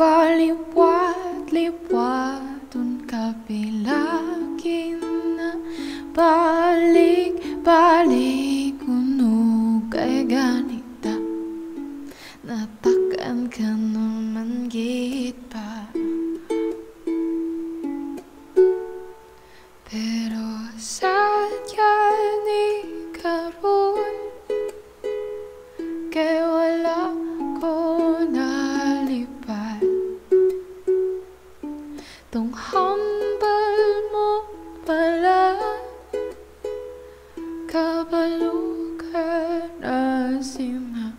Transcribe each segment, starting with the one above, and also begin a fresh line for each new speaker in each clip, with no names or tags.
Paliwat-liwat un kapilakin na Balik-balik unug kay ganita Natakan ka naman Tong humble mo pala Kabalo ka na sima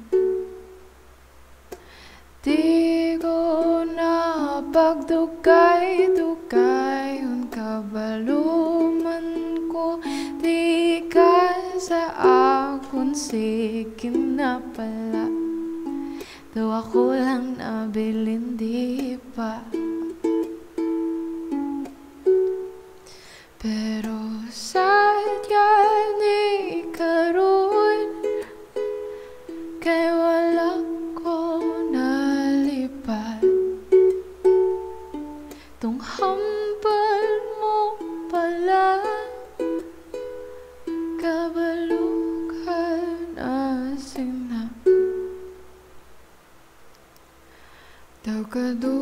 Di ko na pagdugay-dugay Yung kabaluman ko. Di ka sa akon sigin na pala. Daw ako lang nabilin di pa Pero sadya ni karon Kay wala ko nalipad Tong hambal mo pala Kabalo ka na. Daw ka do